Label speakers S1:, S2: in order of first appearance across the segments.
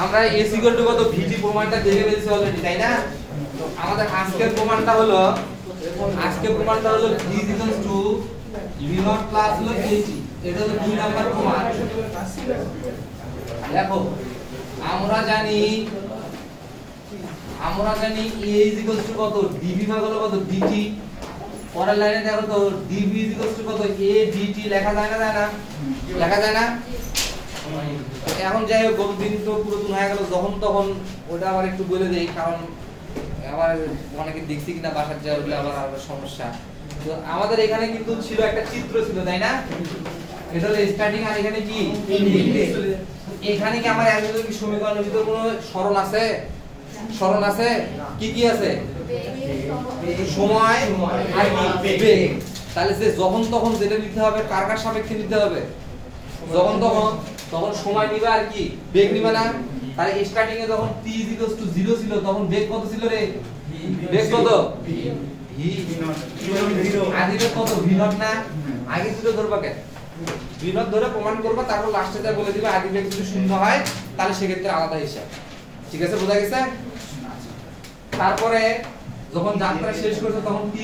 S1: আমরা s equal to কত? Vt প্রমাণটা দেখে ফেলেছি অলরেডি তাই না? তো আমাদের আজকের প্রমাণটা হলো, আজকের প্রমাণটা হলো V equal to v naught plus হলো at এটা হলো দুই নাম্বার প্রমাণ। দেখো, আমরা জানি আমরা জানি a ইকুয়াল টু কত? Dv ভাগ হলো কত? Dt পরের লাইনে দেখো তো dv ইকুয়াল টু কত? A dt লেখা যায় না যায় না? লেখা যায় না? এখন যাই হোক দিন তো পুরাতন হয়ে গেল, যখন তখন ওটা আবার একটু বলে দেই, কারণ আবার অনেকে দেখছি কিনা বাসার যাওয়া হলে আবার আবার সমস্যা। তো আমাদের এখানে কিন্তু ছিল একটা চিত্র ছিল, তাই না? এটা হলো স্টার্টিং আর এখানে কি? এখানে কি আমার একজন কি সমীকরণের ভিতর কোনো সরণ আছে? সরণ আছে? কি কি আছে? সময় আর বেগ। তাহলে সে যখন তখন যেটা নিতে হবে, কার কার সাপেক্ষে নিতে হবে? যখন তখন তখন সময় নিবে আর কি? বেগ নিবে না? তাহলে স্টার্টিং এ যখন t 0 ছিল, তখন বেগ কত ছিল রে? বেগ কত? কত? V নট না? আগে ধরবা কেন? V নট ধরে প্রমাণ করবা, তারপর লাস্টে বলে দিবে, আগে বেগ যদি শূন্য হয়, তাহলে সেক্ষেত্রে আলাদা হিসাব। ঠিক আছে, বোঝা গেছে? তারপরে যখন যাত্রা শেষ করছে, তখন t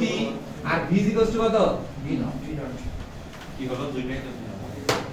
S1: t, আর v কত? V নট
S2: কি হলো?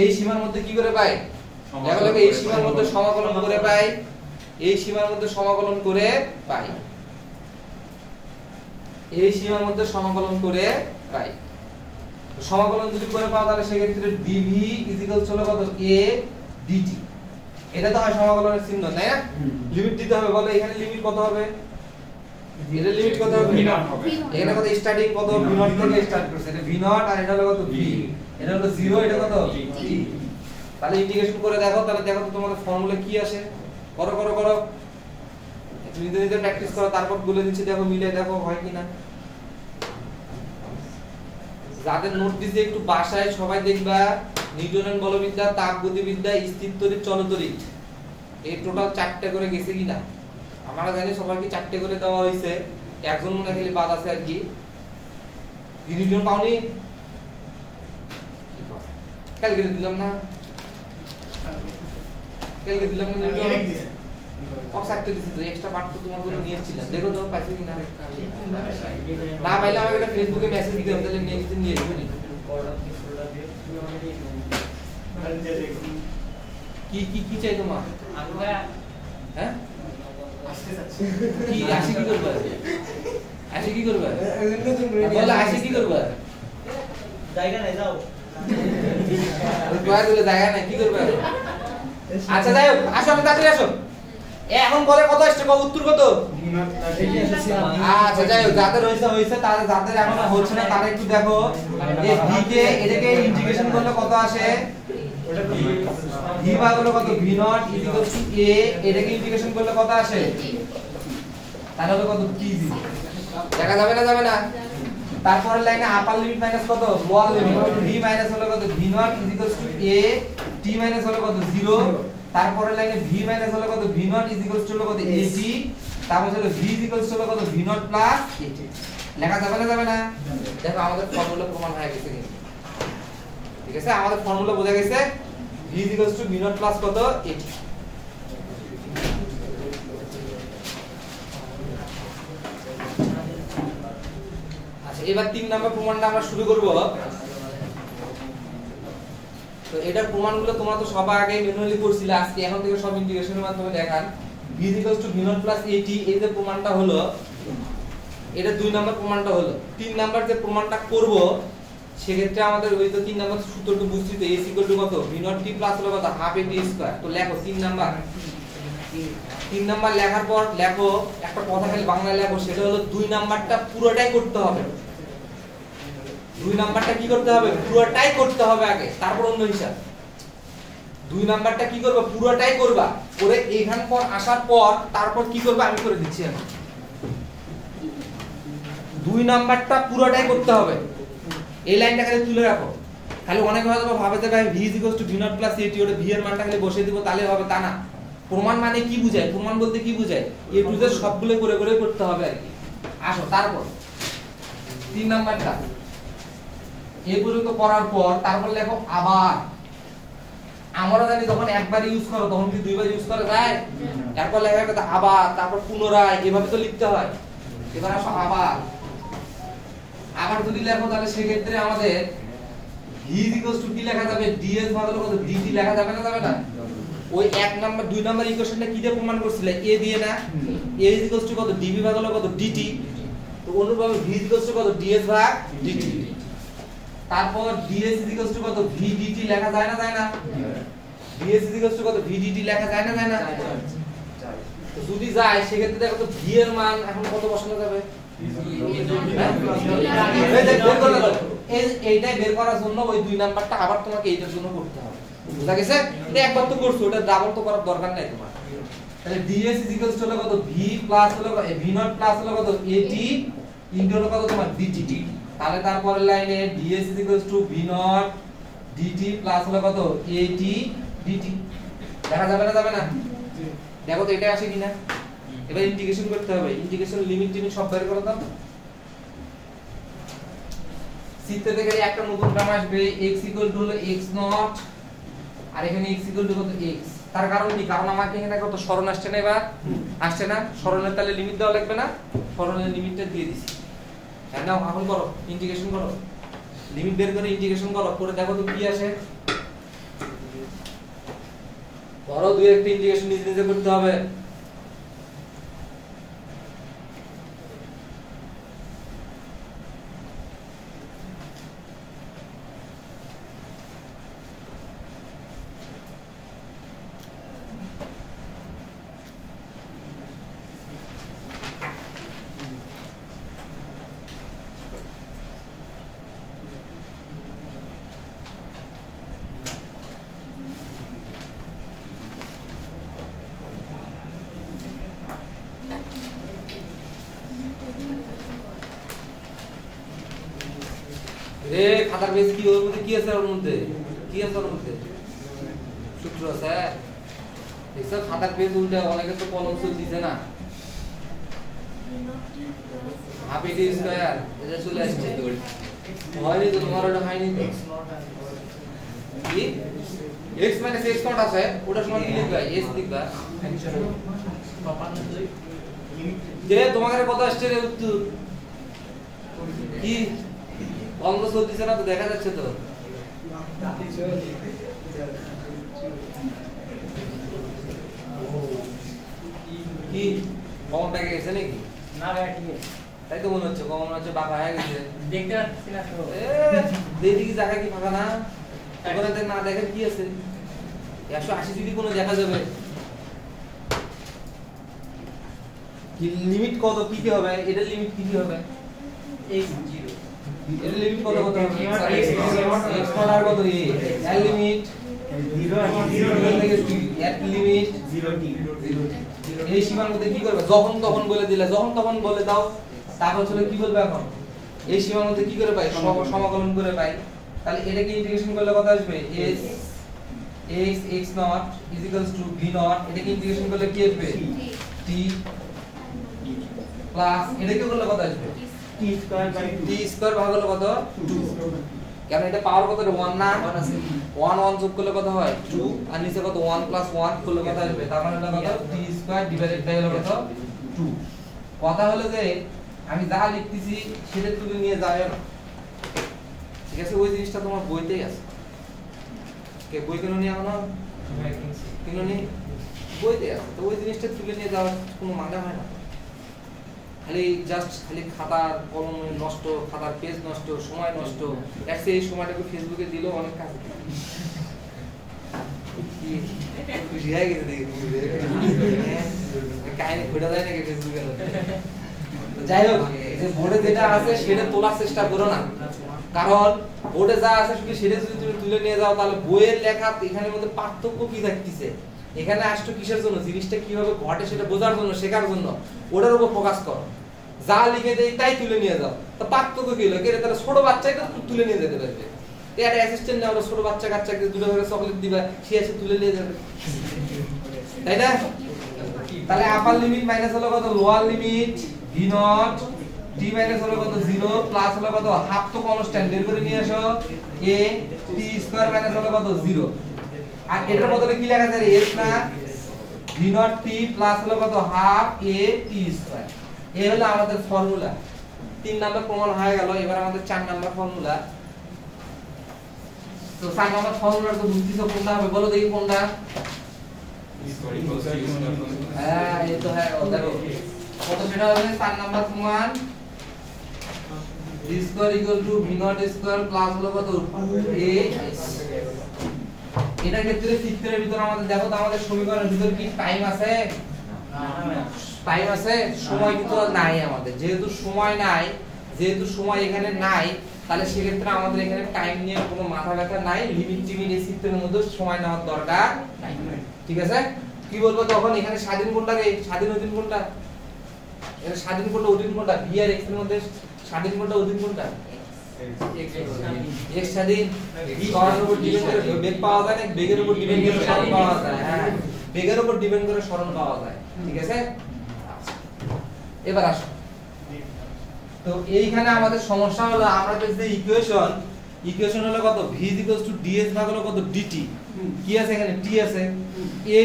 S1: এই সীমার মধ্যে কি করে পাই দেখা গেল এই সীমার মধ্যে সমাকলন করে পাই এই সীমার মধ্যে সমাকলন করে পাই এই সীমার মধ্যে সমাকলন করে পাই সমাকলন যদি করে পাও তাহলে সেক্ষেত্রে dv হলো কত? a dt এটা তো হয় সমাকলনের চিহ্ন তাই না? লিমিট দিতে হবে। বলো এখানে লিমিট কত হবে? এটা লিমিট কত হবে?
S2: V হবে।
S1: এখানে কত? স্টার্টিং কত? V থেকে স্টার্ট করছে। এটা v আর এটা হলো কত? V এটা হলো 0 এটা কত?
S2: T।
S1: t তাহলে ইন্টিগ্রেশন করে দেখো তাহলে দেখো তোমাদের ফর্মুলা কি আসে করো করো করো। নিজে নিজে প্র্যাকটিস করো তারপর বলে দিচ্ছি দেখো মিলে দেখো হয় কিনা। যাদের নোট দিছে একটু বাসায় সবাই দেখবা নিউটনের বলবিদ্যা তাপগতিবিদ্যা স্থিরতরিৎ চলতরিৎ এই টোটাল চারটে করে গেছে কিনা? আমরা জানি সবাইকে চারটে করে দেওয়া হয়েছে একজন মনে হয় খালি বাদ আছে আর কি নিউটন পাওনি কালকে দিলাম না কালকে দিলাম না দিছি তো এক্সট্রা পার্ট তো তোমার জন্য নিয়ে এসেছিলাম দেখো তো পাইছো কিনা না পাইলে আমাকে একটা ফেসবুকে মেসেজ হবে তাহলে নেক্সট দিন নিয়ে আসব নি। কি কি কি চাই তোমার হ্যাঁ কি আসি কি করবে আসি কি করবে বলে আসি কি করবে
S3: জায়গা নাই যাও।
S1: ওই কয়া জায়গা নাই কি করবে আচ্ছা যাই হোক আসো আমি তাড়াতাড়ি আসো। এ, এখন বলে কত আসছে? কত উত্তর কত? আচ্ছা যাই হোক যাদের হয়েছে হয়েছে তাদের যাদের এখন হচ্ছে না তারা একটু দেখো। এই ভি কে এটাকে ইন্টিগ্রেশন করলে কত আসে? ভি ভাগ হলো কত? V naught equal to A. এটাকে ইন্টিগ্রেশন করলে কত আসে? তাহলে হলো কত? T zero. দেখা যাবে না যাবে না? তারপরে লাইনে আপার লিমিট মাইনাস কত? লোয়ার লিমিট ভি মাইনাস হলো কত? V naught equal to A. T minus হলো কত? জিরো। তারপরে লাইনে ভি মাইনাস হলো কত? ভি নট ইকুয়াল টু হলো কত? এ তারপর হলো ভি ইকুয়াল টু হলো কত? V naught plus T. লেখা যাবে না যাবে না? দেখো, আমাদের ফর্মুলা প্রমাণ হয়ে গেছে ঠিক আছে? আমাদের ফর্মুলা বোঝা গেছে v টু কত? 8 আচ্ছা এবার তিন নাম্বার প্রমাণটা আমরা শুরু করব। তো এটার প্রমাণগুলো তোমরা তো সবার আগে ম্যানুয়ালি করছিলে আজকে এখন থেকে সব ইন্টিগ্রেশনের মাধ্যমে দেখান। v টু 80 এই যে প্রমাণটা হলো, এটা দুই নাম্বার প্রমাণটা হলো। তিন নাম্বার যে প্রমাণটা করব সেক্ষেত্রে আমাদের ওই তো তিন নাম্বার সূত্রটা বুঝছি তো এস ইকুয়াল টু কত? ভি নট টি প্লাস হলো কত? হাফ এ টি স্কয়ার তো লেখো, তিন নাম্বার। তিন নাম্বার লেখার পর লেখো, একটা কথা খালি বাংলায় লেখো, সেটা হলো দুই নাম্বারটা পুরোটাই করতে হবে। দুই নাম্বারটা কি করতে হবে? পুরোটাই করতে হবে আগে, তারপর অন্য হিসাব। দুই নাম্বারটা কি করবা? পুরোটাই করবা। করে এখান পর আসার পর তারপর কি করবা? আমি করে দিচ্ছি আমি দুই নাম্বারটা পুরোটাই করতে হবে। এই লাইনটা খালি তুলে রাখো। খালি অনেক হয়তো ভাবে যে ভাই V is equals to V naught plus এটি ওটা ভি এর মানটা খালি বসিয়ে দিব তাহলে হবে তা না। প্রমাণ মানে কি বুঝায়? প্রমাণ বলতে কি বুঝায়? এ টু জেড সবগুলো করে করে করতে হবে আর কি। আসো তারপর। তিন নাম্বারটা। এই পর্যন্ত করার পর তারপর লেখো আবার। আমরা জানি যখন একবার ইউজ করো তখন কি দুইবার ইউজ করা যায়? তারপর লেখা আবার তারপর পুনরায় এভাবে তো লিখতে হয়। এবার আসো আবার। আবার যদি লেখো তাহলে সেক্ষেত্রে আমাদের ইকুয়ালস টু কি লেখা যাবে ডিএস বদলে কত? ডিটি লেখা যাবে না যাবে না? ওই এক নাম্বার দুই নাম্বার ইকুয়েশনটা কি দিয়ে প্রমাণ করছিলে? এ দিয়ে না? ইকুয়ালস টু কত? ভাগ হলো কত? ডিটি তো অনুরূপভাবে ইকুয়ালস টু কত? ডিএস ভাগ ডিটি তারপর ইকুয়ালস টু কত? ভি ডিটি লেখা যায় না যায় না? ইকুয়ালস টু কত? ভি ডিটি লেখা যায় না যায় না? যদি যায় সেক্ষেত্রে দেখো তো ভি এর মান এখন কত বসানো যাবে? যে বের করার জন্য ওই দুই নাম্বারটা আবার তোমাকে এইটার জন্য করতে হবে। বুঝা গেছে? এটা একবার তো করছ, ওটা ডাবল তো করার দরকার নাই তোমার। তাহলে equals to হলো কত? V প্লাস হলো v নট প্লাস হলো কত? At ইনটু হলো কত তোমার? Dt তাহলে লাইনে is equals to v naught dt plus হলো কত? At dt দেখা যাবে না যাবে না? দেখো তো এটা আসে কিনা? এবার ইন্টিগ্রেশন করতে হবে। ইন্টিগ্রেশন লিমিট টিমিট সব বের করে দাও। চিত্র থেকে একটা নতুন টার্ম আসবে। X হলো x নট আর এখানে x কত? X তার কারণ কি? কারণ আমাকে এখানে কত সরণ আসছে না এবার? আসছে না? সরণের তাহলে লিমিট দেওয়া লাগবে না? সরণের লিমিটটা দিয়ে দিছি। হ্যাঁ নাও, এখন করো। ইন্টিগ্রেশন করো। লিমিট বের করে ইন্টিগ্রেশন করো। করে দেখো তো কি আসে। ধরো দুই একটা ইন্টিগ্রেশন নিজে নিজে করতে হবে। রে খাতার বেশ কি ওর মধ্যে? কি আছে ওর মধ্যে? কি আছে ওর মধ্যে? সূত্র আছে। দেখছ খাতার পেজ উল্টে অনেকে তো কলম সুল দিছে না। হাফ এটি স্কয়ার। এটা চলে আসছে। হয়নি তো তোমার ওটা হয়নি তো। কি? X মাইনাস x নট আছে। ওটা সমান কি লিখবা? S লিখবা। যে তোমাদের কত আসছে রে উত্তর। কি? অঙ্গ চলতেছে না তো দেখা যাচ্ছে তো। কি? কমন গেছে নাকি?
S3: না ভাই ঠিক
S1: তাই তো মনে হচ্ছে কমন হচ্ছে বাঁকা হয়ে গেছে।
S3: দেখতে পাচ্ছি না তো।
S1: এ, কি জায়গা কি ফাঁকা না। ওখানে না দেখেন কি আছে। একশো আশি যদি কোনো দেখা যাবে। কি লিমিট কত? কি কি হবে? এটার লিমিট কি কি হবে?
S3: X 0
S1: লিমিট কত কত
S3: X naught,
S1: x
S3: X
S1: naught আর কত এ এর লিমিট থেকে এর লিমিট এই সীমার মধ্যে কি করবে? যখন তখন বলে দিলে যখন তখন বলে দাও তারপর চলে কি বলবে এখন? এই সীমার মধ্যে কি করে পাই? সমাকলন। করে পাই। তাহলে এটাকে ইন্টিগ্রেশন করলে কত আসবে? S x x naught is equals to v naught এটাকে ইন্টিগ্রেশন করলে কি আসবে? T. প্লাস এটাকে করলে কত আসবে?
S3: T স্কয়ার
S1: ভাগ হলো কত? 2 কেন এটা পাওয়ার কত 1 না? 1 আছে। 1 1 যোগ করলে কত হয়? 2 আর নিচে কত? 1 প্লাস 1 করলে কত আসবে? তার মানে হলো কত? T স্কয়ার ডিভাইডেড বাই হলো কত? 2 কথা হলো যে আমি যা লিখতেছি সেটা তুমি নিয়ে যাবে। না ঠিক আছে? ওই জিনিসটা তোমার বইতেই আছে। কে বই কেন নিয়ে আনো কেন নি? বইতে আছে। তো ওই জিনিসটা তুলে নিয়ে যাওয়ার কোনো মানে হয় না। খালি জাস্ট খালি খাতার কলম নষ্ট, খাতার পেজ নষ্ট, সময় নষ্ট। একসে এই সময়টাকে ফেসবুকে দিলেও অনেক কাজ। হয়ে যাই হোক যেটা আছে সেটা তোলার চেষ্টা করো না। কারণ যা আছে সেটা যদি তুমি তুলে নিয়ে যাও, তাহলে বইয়ের লেখা পার্থক্য কি থাকতেছে? এখানে আসছো কিসের জন্য? জিনিসটা কীভাবে ঘটে সেটা বোঝার জন্য, শেখার জন্য। ওটার উপর ফোকাস করো। যা লিখে দেই তাই তুলে নিয়ে যাও। তো পার্থক্য কি কেটে তাহলে ছোট বাচ্চাকে তুলে নিয়ে যেতে পারবে। এর অ্যাসিস্ট্যান্ট নেওয়া ছোট বাচ্চা কাচ্চাকে দুটো চকলেট দিবা, সে এসে তুলে নিয়ে যাবে। তাই না? তাহলে আপার লিমিট মাইনাস হলো কত? Lower limit V naught minus হলো কত? জিরো প্লাস হলো কত? হাফ তো কনস্ট্যান্ট বের করে নিয়ে আসো এ টি স্কয়ার মাইনাস হলো কত? জিরো আর এটার বদলে কি লেখা যায় এস না ভি নট টি প্লাস হলো কত? হাফ এ টি স্কয়ার এই হলো আমাদের ফর্মুলা তিন নাম্বার প্রমাণ হয়ে গেল, এবার আমাদের চার নাম্বার ফর্মুলা তো চার নাম্বার ফর্মুলা তো বুঝতেছো কোনটা হবে? বলো দেখি কোনটা। হ্যাঁ এই তো হ্যাঁ দেখো। কত সেটা হবে? চার নাম্বার সমান d square equal to v square plus হলো কত? A এটা ক্ষেত্রে চিত্রের ভিতর আমাদের? দেখো তো আমাদের সমীকরণের ভিতর কি টাইম আছে? টাইম আছে? সময় কিন্তু নাই আমাদের। যেহেতু সময় নাই, যেহেতু সময় এখানে নাই, তাহলে সেক্ষেত্রে আমাদের এখানে টাইম নিয়ে কোনো মাথা ব্যথা নাই লিমিট টিমিট এই চিত্রের মধ্যে সময় নেওয়ার দরকার ঠিক আছে? কি বলব তখন? এখানে স্বাধীন কোনটা রে? স্বাধীন অধীন কোনটা? স্বাধীন কোনটা? অধীন কোনটা? ভি আর এক্সের মধ্যে স্বাধীন কোনটা? অধীন কোনটা? এক্স স্বাধীন ভি উপর ডিপেন্ড করে বেগ পাওয়া যায় না বেগের উপর ডিপেন্ড করে সরণ পাওয়া যায় হ্যাঁ। বেগের উপর ডিপেন্ড করে সরণ পাওয়া যায় ঠিক আছে? এবার আসো। তো এইখানে আমাদের সমস্যা হলো আমরা যে ইকুয়েশন ইকুয়েশন হলো কত? V ds ভাগ হলো কত? dt কি আছে এখানে? T আছে। A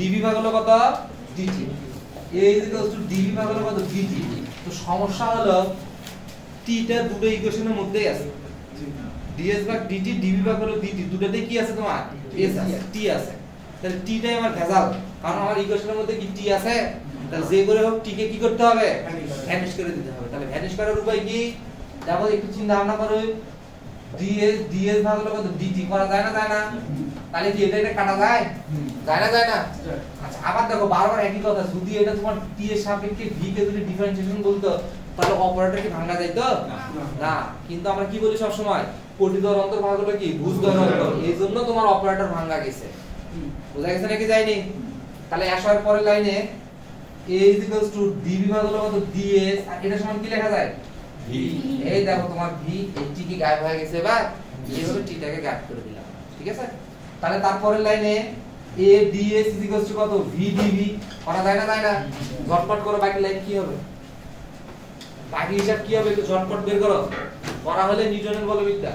S1: dv ভাগ হলো কত? dt a dv ভাগ হলো কত? dt তো সমস্যা হলো t টা দুটো ইকুয়েশনের মধ্যেই আছে। ds ভাগ dt dv ভাগ হলো dt দুটোতে কি আছে তোমার? s আছে t আছে। তাহলে t টাই আমার ভেজাল। কারণ আমার ইকুয়েশনের মধ্যে কি t আছে? তাহলে যে করে হোক t কে করতে হবে? ভ্যানিশ করে। দিতে হবে। তাহলে ভ্যানিশ করার উপায় কি? একটু চিন্তা ভাবনা করো। ds ds ভাগ হলো কত? dt করা যায় না যায় না? তাহলে কি এটা এটা কাটা যায়? যায় না যায় না? আচ্ছা আবার দেখো বারবার একই কথা। যদি এটা তোমার t এর সাপেক্ষে v কে যদি ডিফারেন্সিয়েশন বলতো তাহলে অপারেটর কি ভাঙা যাইতো না কিন্তু আমরা কি বলি সব সময় কোটিদ্বয় অন্তর ভাগ হলো কি? ভুজদ্বয় অন্তর। এই জন্য তোমার অপারেটর ভাঙা গেছে। বোঝা গেছে নাকি যায়নি? তাহলে আসার পরের লাইনে a টু dv ভাগ হলো কত? Ds আর এটা সমান কি লেখা যায়? এই দেখো তোমার ভি এই টি কি গায়েব হয়ে গেছে এবার। এইভাবে টি টাকে গায়েব করে দিলাম। ঠিক আছে? তাহলে তারপরের লাইনে A DS is equals to কত? ভি ডিভি করা যায় না যায় না? ঝটপট করে বাকি লাইন কি হবে? বাকি হিসাব কি হবে একটু ঝটপট বের করো। করা হলে নিউটনের বলবিদ্যা।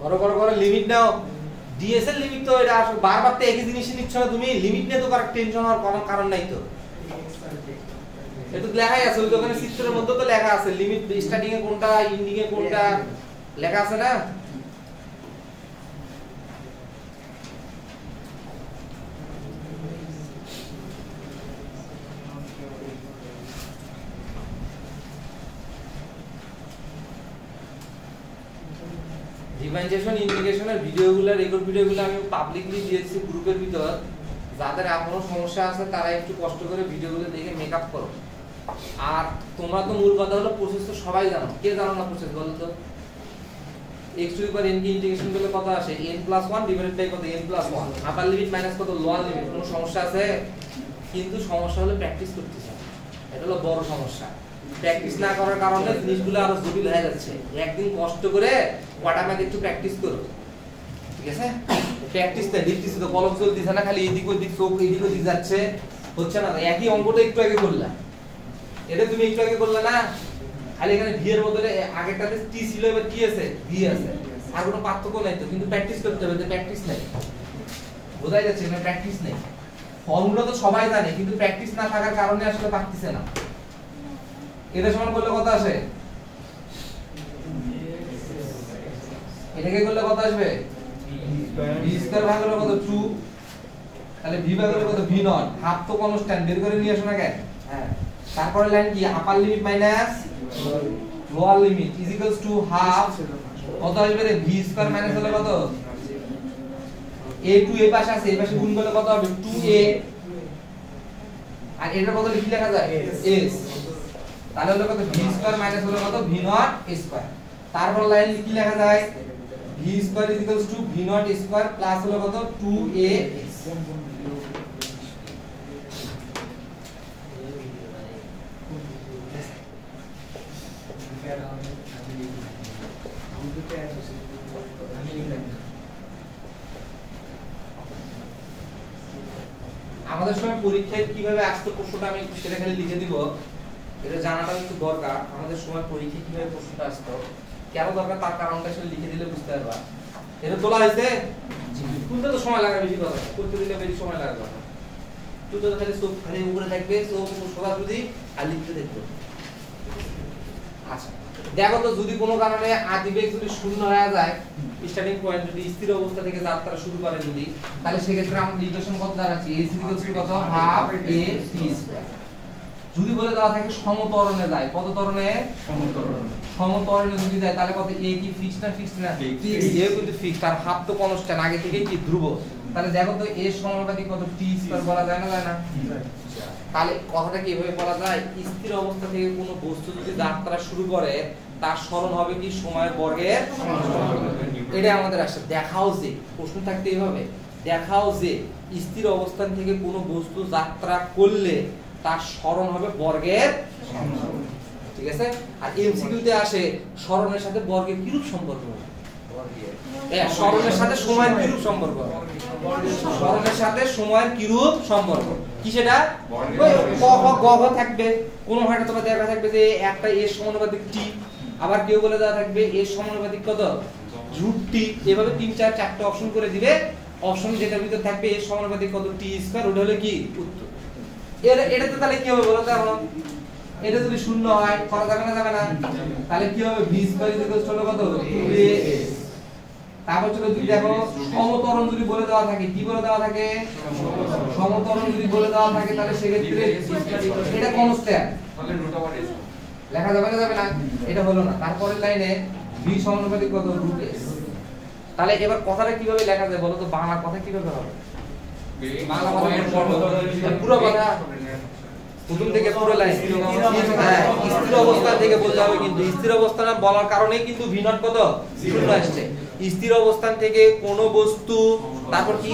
S1: করো করো করো লিমিট নাও। ডিএস এর লিমিট তো এটা বারবার তো একই জিনিসই নিচ্ছ না তুমি। লিমিট নিয়ে তো টেনশন হওয়ার কোনো কারণ নাই তো। এটা লেখাই আছে ওখানে চিত্রের মধ্যে তো লেখা আছে। লিমিট স্টার্টিং এ কোনটা এন্ডিং এ কোনটা, লেখা আছে না? ইন্টিগ্রেশনের ভিডিওগুলো রেকর্ড ভিডিওগুলো আমি পাবলিকলি দিয়েছি গ্রুপের ভিতর। যাদের এখনও সমস্যা আছে, তারা একটু কষ্ট করে ভিডিওগুলো দেখে মেকআপ করো। আর তোমরা তো মূল কথা হলো প্রসেস তো সবাই জানো। কে জানো না প্রসেস বলো তো x টু পাওয়ার n কে ইন্টিগ্রেশন করলে কত আসে? n 1 ডিভাইডেড বাই কত? n 1 আপার লিমিট মাইনাস কত? লোয়ার লিমিট কোনো সমস্যা আছে? কিন্তু সমস্যা হলো প্র্যাকটিস করতেছে। না। এটা হলো বড় সমস্যা। প্র্যাকটিস না করার কারণে জিনিসগুলো আরও জটিল হয়ে যাচ্ছে। একদিন কষ্ট করে কটা ম্যাথ একটু প্র্যাকটিস করো। ঠিক আছে? প্র্যাকটিস না দেখতেছি তো কলম চলতেছে না, খালি এদিক ওদিক চোখ এদিক ওদিক যাচ্ছে। হচ্ছে না? একই অঙ্কটা একটু আগে করলা এটা তুমি একটু আগে করলে না? খালি এখানে ভি এর বদলে আগেরটাতে টি ছিল, এবার কি আছে? ভি আছে। আর কোনো পার্থক্য নাই তো, কিন্তু প্র্যাকটিস করতে হবে যে প্র্যাকটিস নাই। বোঝাই যাচ্ছে না প্র্যাকটিস নেই। ফর্মুলা তো সবাই জানে, কিন্তু প্র্যাকটিস না থাকার কারণে আসলে পারতেছে না। এটা সমান করলে কত আসে? এটাকে করলে কত আসবে? ভি স্কয়ার ভাগ হলো কত? 2 তাহলে ভি ভাগ হলো কত? ভি নট হাফ তো কনস্ট্যান্ট বের করে নিয়ে আসো না কেন? তারপরে লাইন কি? Upper limit minus lower limit is equals to half কত আসবে রে? ভি স্কয়ার মাইনাস হলো কত? এ টু এ পাশে আছে এই পাশে গুণ করলে কত হবে? টু এ আর এটার বদলে কি লেখা যায়? এস তাহলে হলো কত? ভি স্কয়ার মাইনাস হলো কত? ভি নট স্কয়ার তারপর লাইন কি লেখা যায়? V square is equals to V naught square plus হলো কত? 2a আমাদের কীভাবে আসতো প্রশ্নটা আমি সেটা খালি লিখে দিব। এটা জানাটা একটু দরকার। আমাদের সময় পরীক্ষা কীভাবে প্রশ্নটা আসতো কেন দরকার তার কারণটা আসলে লিখে দিলে বুঝতে পারবা। এটা তোলা হয়েছে? তুলতে তো সময় লাগবে বেশি কথা। করতে দিলে বেশি সময় লাগবে না তুই তো খালি চোখ খালি উপরে থাকবে চোখ সোজা যদি আর লিখতে দেখবে। আচ্ছা। দেখো তো যদি কোনো কারণে আদিবেগ যদি শূন্য হয়ে যায় স্টার্টিং পয়েন্ট যদি স্থির অবস্থা থেকে যাত্রা শুরু করে যদি তাহলে সেক্ষেত্রে আমরা ইকুয়েশন কত দাঁড়াচ্ছি? ইকুয়ালস টু কত? হাফ স্কয়ার যদি বলে দেওয়া থাকে সমতরণে যায় কত তরণে? সমতরণে। যদি যায় তাহলে কত? A কি ফিক্সড না ফিক্সড না? A কিন্তু ফিক্সড আর হাফ তো কনস্ট্যান্ট আগে থেকেই কি ধ্রুব। তাহলে দেখো তো a সমানুপাতিক কত? T স্কয়ার বলা যায় না যায় না? তাহলে কথাটা কি এভাবে বলা যায়? স্থির অবস্থা থেকে কোনো বস্তু যদি যাত্রা শুরু করে তার স্মরণ হবে কি? সময়ের বর্গের এটা আমাদের আসছে দেখাও যে প্রশ্ন থাকতে এইভাবে দেখাও যে স্থির অবস্থান থেকে কোনো বস্তু যাত্রা করলে তার স্মরণ হবে বর্গের ঠিক আছে? আর এমসিকিউতে আসে স্মরণের সাথে বর্গের কিরূপ সম্পর্ক? স্মরণের সাথে সময়ের কিরূপ সম্পর্ক? স্মরণের সাথে সময়ের কিরূপ সম্পর্ক? কি সেটা? গ থাকবে। কোন হয়তো তোমার দেখা থাকবে যে একটা এর সমানুপাতিক টি, আবার কেউ বলে দেওয়া থাকবে এর সমানুপাতিক কত? Root T. এভাবে তিন, চার, চারটে অপশন করে দিবে। অপশন যেটার ভিতর থাকবে এর সমানুপাতিক কত? টি স্কয়ার ওটা হলো কি? উত্তর। এর, এটাতে তাহলে কি হবে বলো তো এটা যদি শূন্য হয়, করা যাবে না যাবে না? তাহলে কি হবে? v স্কয়ার কত? 2as তারপর চলো যদি দেখো সমতরণ যদি বলে দেওয়া থাকে কি বলে দেওয়া থাকে? সমতরণ যদি বলে দেওয়া থাকে তাহলে সেক্ষেত্রে এটা
S2: এস
S1: লেখা যাবে না যাবে না? এটা হলো না। তারপরের লাইনে v সমানুপাতিক কত? রুট s তাহলে এবার কথাটা কীভাবে লেখা যায় বলো তো? বাংলা কথা কীভাবে হবে? বাংলা কথা পুরো কথা প্রথম থেকে পুরো হ্যাঁ স্থির অবস্থা থেকে বলতে হবে কিন্তু। স্থির অবস্থান বলার কিন্তু ভি নট কত? শূন্য আসছে। স্থির অবস্থান থেকে কোন বস্তু, তারপর কি?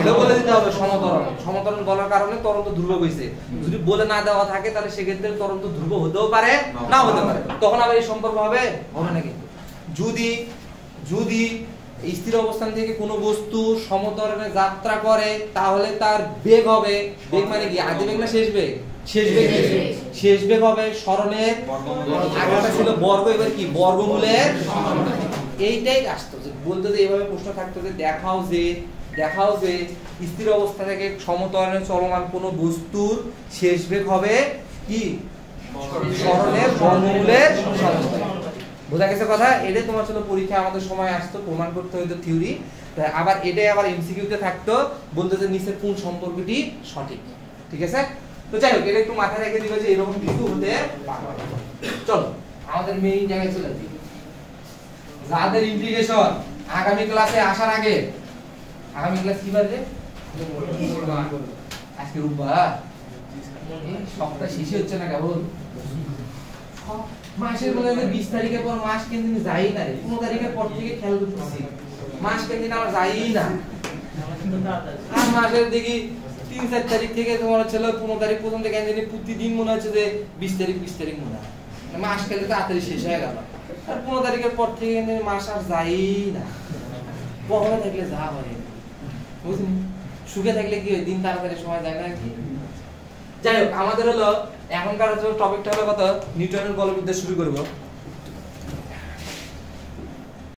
S1: এটা বলে দিতে হবে সমতরণ। সমতরণ বলার কারণে তরন্ত ধ্রুব হইছে। যদি বলে না দেওয়া থাকে, তাহলে সেক্ষেত্রে তরন্ত ধ্রুব হতেও পারে না হতে পারে। তখন আবার এই সম্পর্ক হবে হবে না কিন্তু। যদি যদি স্থির অবস্থান থেকে কোনো বস্তু সমতরণে যাত্রা করে তাহলে তার বেগ হবে। বেগ মানে কি? আদি বেগ না শেষ বেগ? শেষ বেগ। শেষ বেগ। হবে স্মরণের আগেটা ছিল বর্গ এবার কি? বর্গমূলের এইটাই আসতো। যে বলতে যে এইভাবে প্রশ্ন থাকতো যে দেখাও যে দেখাও যে স্থির অবস্থা থেকে সমতরণে চলমান কোনো বস্তুর শেষ বেগ হবে কি? স্মরণের বর্গমূলের সমষ্টি বোঝা গেছে কথা? এটাই তোমার ছিল পরীক্ষা আমাদের সময় আসতো, প্রমাণ করতে হইতো থিওরি আবার এটাই আবার এমসিকিউতে থাকতো, বলতো যে নিচের কোন সম্পর্কটি সঠিক। ঠিক আছে? তো যাই হোক, এটা একটু মাথায় রেখে দিবে যে এরকম কিছু হতে পারে। চলো, আমাদের মেইন জায়গায় চলে যাই। যাদের ইন্টিগ্রেশন আগামী ক্লাসে আসার আগে, আগামী ক্লাস কি বাজে? আজকে রোববার? সপ্তাহ শেষই হচ্ছে না কেবল? মাসের মধ্যে আমি বিশ তারিখের পর মাস কেন দিন যাই না পনেরো তারিখের পর থেকে খেয়াল করতেছি। মাস কেন দিন আমার যাই না। আর মাসের দেখি তিন, চার তারিখ থেকে তোমার হচ্ছে পনেরো তারিখ পর্যন্ত কেন জানি প্রতিদিন মনে হচ্ছে যে বিশ তারিখ বিশ তারিখ মনে হয়। মাস খেলে তাড়াতাড়ি শেষ হয়ে গেল। আর পনেরো তারিখের পর থেকে মাস আর যাই না। কখনো থাকলে যা হয়। বুঝলি? সুখে থাকলে কি হয়? দিন তাড়াতাড়ি সময় যায় না কি? যাই হোক আমাদের হলো এখনকার টপিকটা হলো কত? নিউটনের বলবিদ্যা শুরু করব।